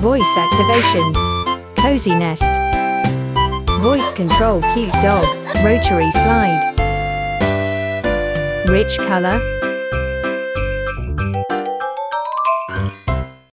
Voice activation. Cozy nest. Voice control cute dog. Rotary slide. Rich color.